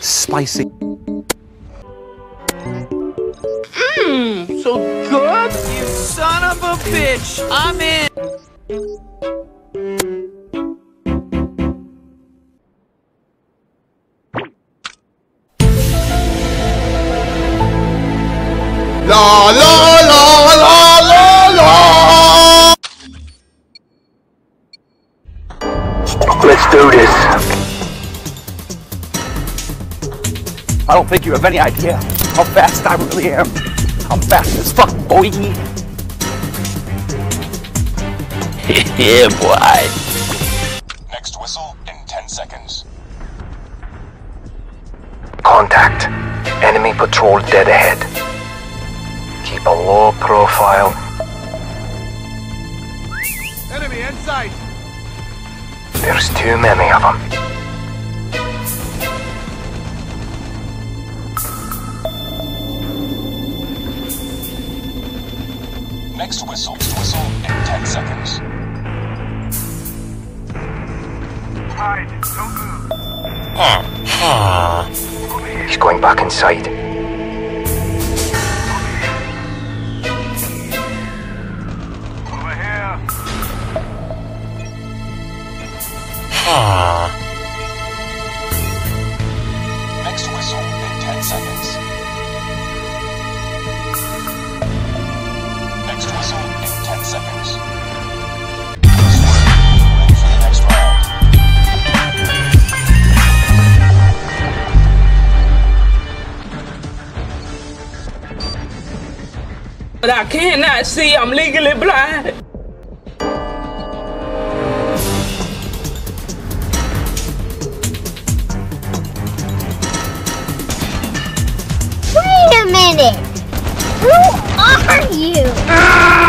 spicy. Mmm, so good? You son of a bitch! I'm in! La la I don't think you have any idea how fast I really am. I'm fast as fuck, boy. yeah, boy. Next whistle in 10 seconds. Contact. Enemy patrol dead ahead. Keep a low profile. Enemy in sight. There's too many of them. Next whistle. Whistle in 10 seconds. Ah, ah. He's going back inside. But I cannot see, I'm legally blind. Wait a minute! Who are you? Next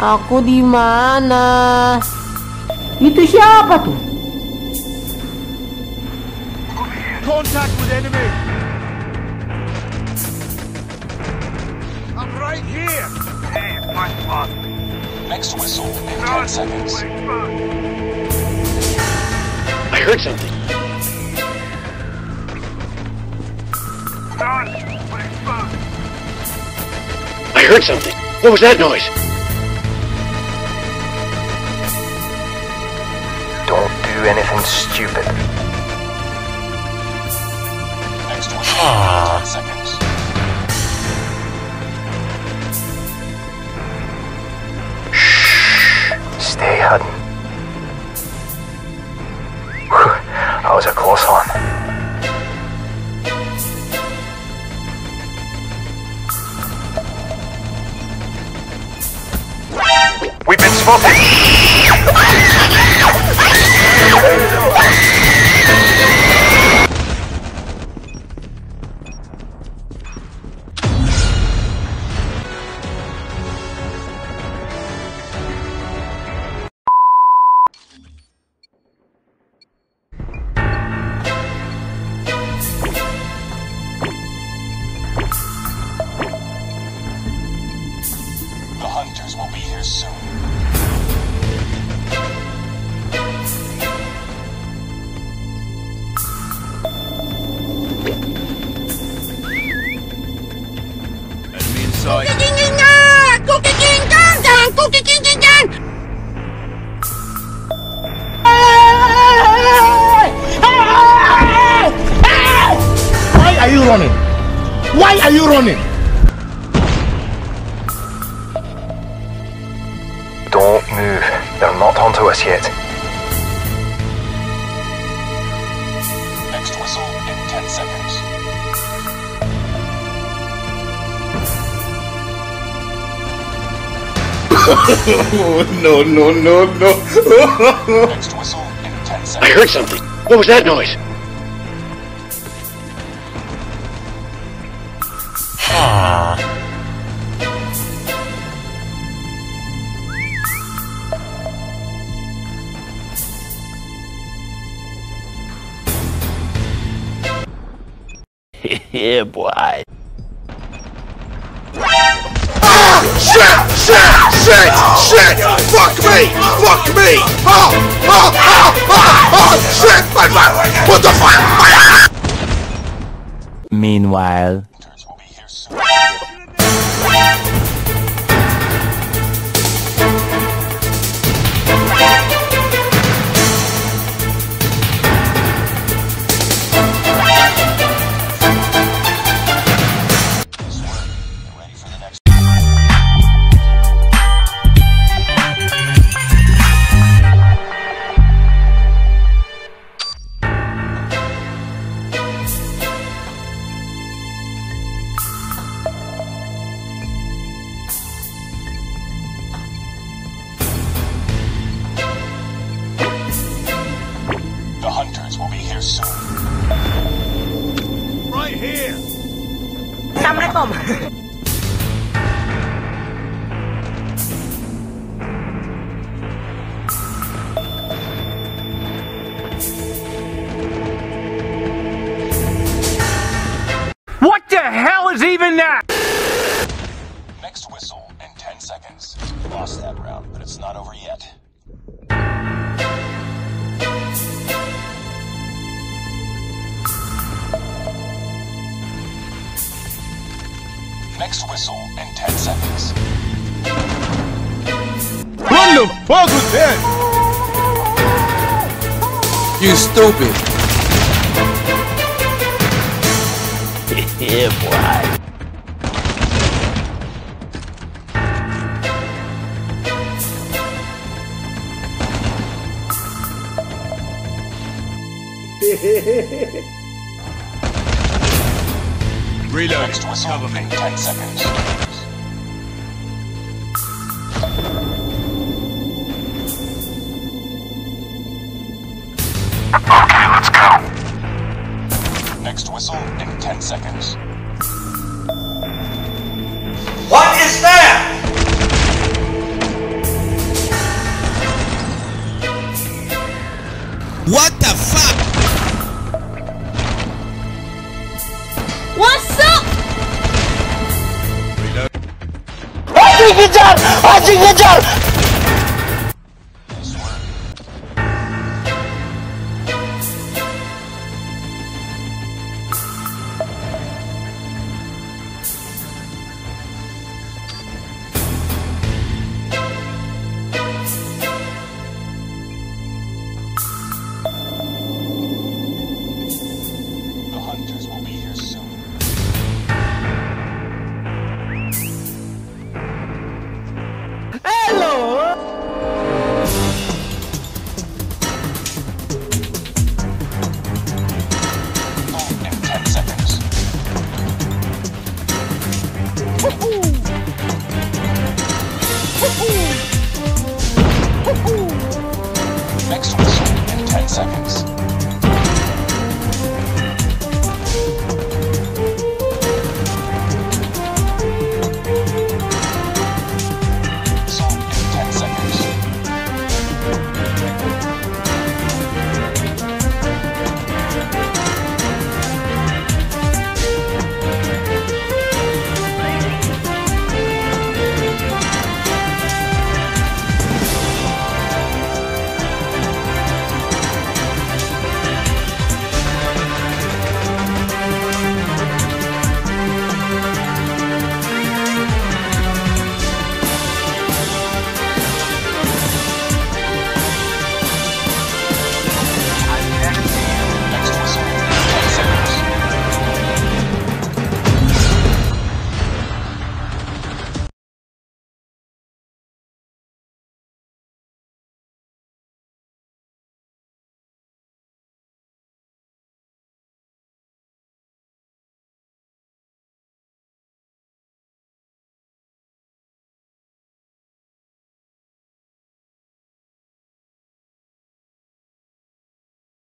Aku di mana? Itu siapa tuh? Contact with enemy. I'm right here. Hey, it's my spot. Next whistle in 10 seconds. I heard something. I heard something. What was that noise? Do anything stupid. Next whistle in ah. 10 seconds. Stay hidden. Enemy. Why are you running? Why are you running? Don't move. They're not onto us yet. no, no, no, no. Next whistle in 10 I heard something. What was that noise? yeah, boy. Shit, shit, shit. Fuck me, fuck me. Oh, oh, oh, oh, oh, shit, my God. What the fuck? Meanwhile. Hunters will be here soon. Right here. What the hell is even that? Next whistle in 10 seconds. Lost that round, but it's not over yet. Next whistle in 10 seconds. What the fuck was that? You stupid. yeah, boy. Next whistle in 10 seconds. Okay, let's go. Next whistle in 10 seconds. What is that? What the fuck? What's up? Nice